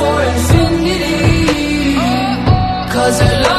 for infinity Cause love.